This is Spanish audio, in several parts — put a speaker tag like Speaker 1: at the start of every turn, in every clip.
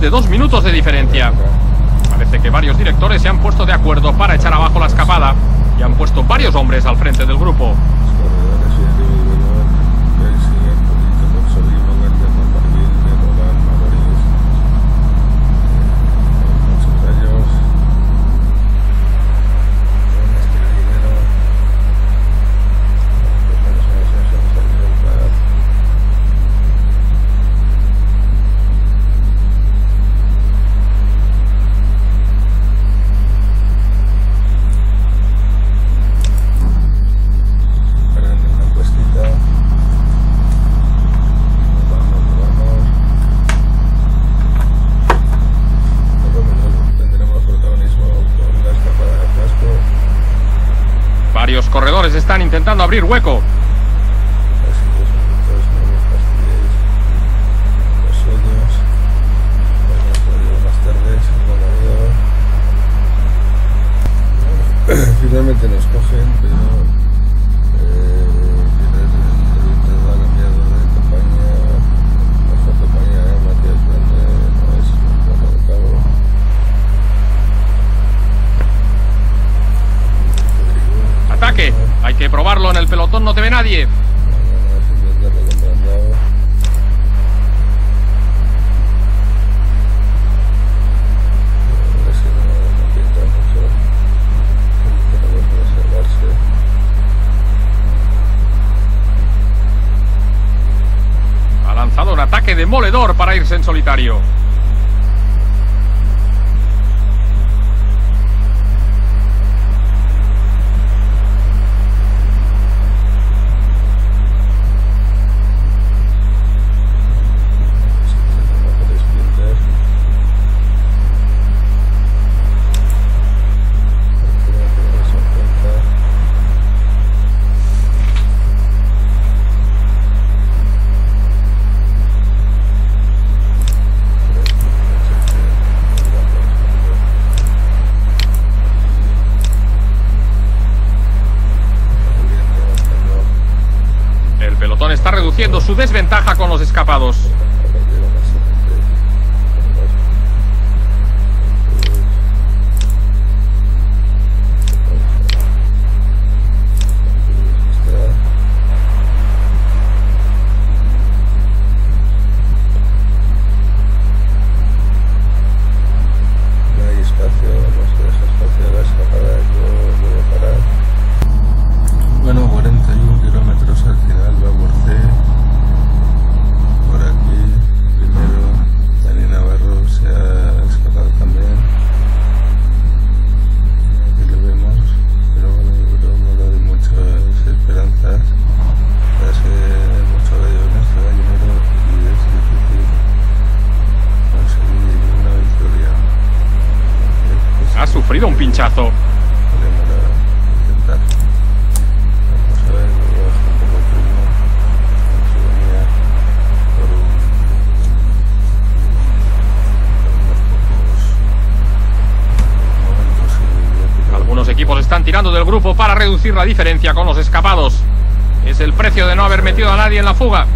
Speaker 1: de dos minutos de diferencia. Parece que varios directores se han puesto de acuerdo para echar abajo la escapada y han puesto varios hombres al frente del grupo. Corredores están intentando abrir hueco.
Speaker 2: Finalmente nos cogen,
Speaker 1: probarlo, en el pelotón no te ve nadie. Ha lanzado un ataque demoledor para irse en solitario. Reduciendo su desventaja con los escapados. Del grupo para reducir la diferencia con los escapados. Es el precio de no haber metido a nadie en la fuga.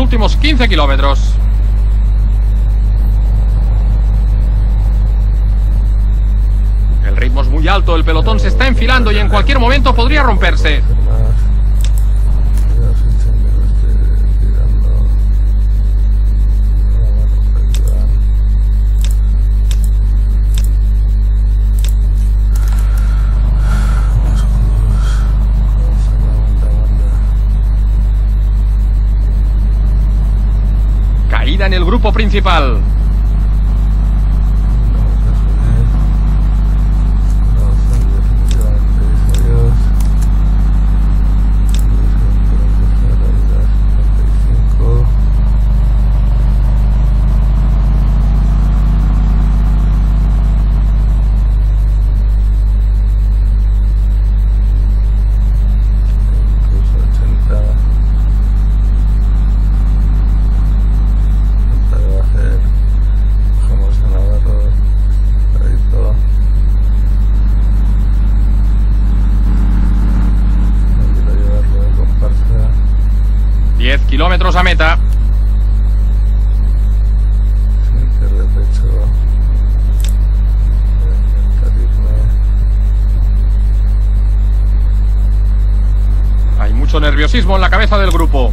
Speaker 1: últimos 15 kilómetros. El ritmo es muy alto, el pelotón se está enfilando y en cualquier momento podría romperse. grupo principal. kilómetros a meta. Hay mucho nerviosismo en la cabeza del grupo.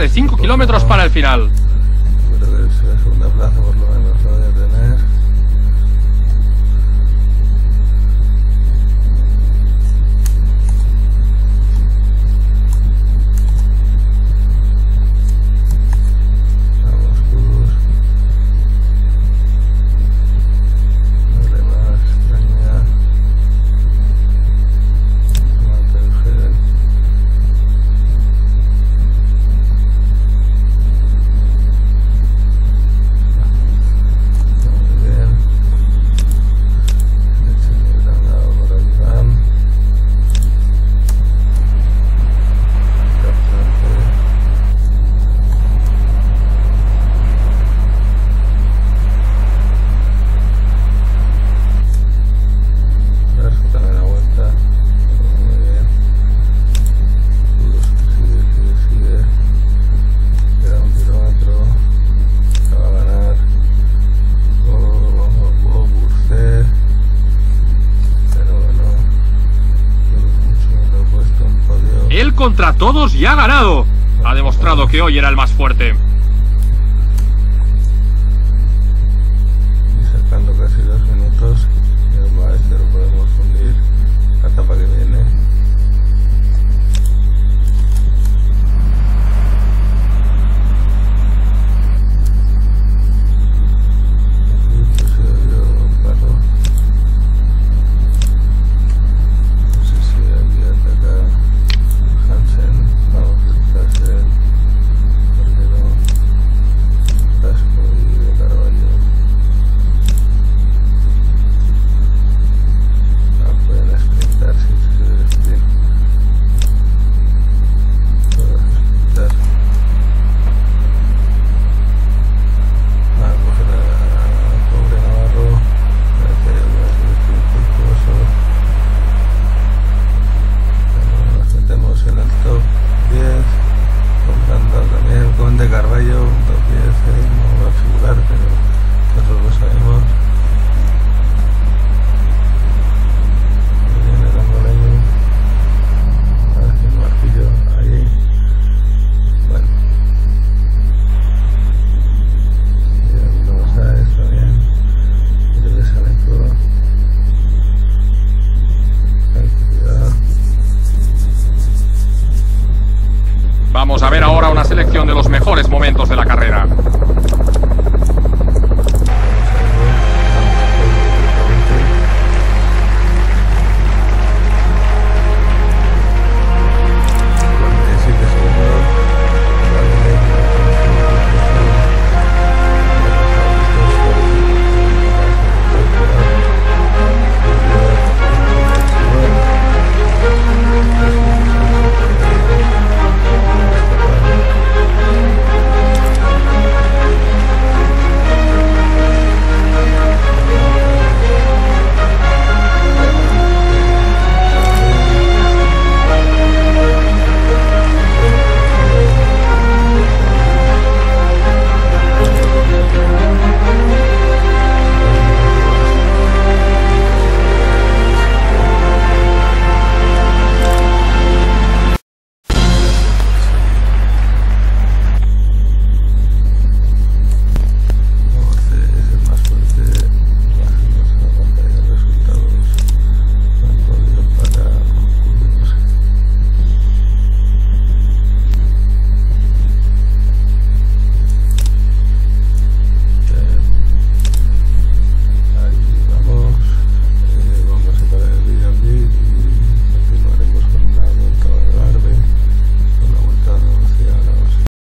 Speaker 1: de 5 kilómetros para el final. contra todos y ha ganado. Ha demostrado que hoy era el más fuerte.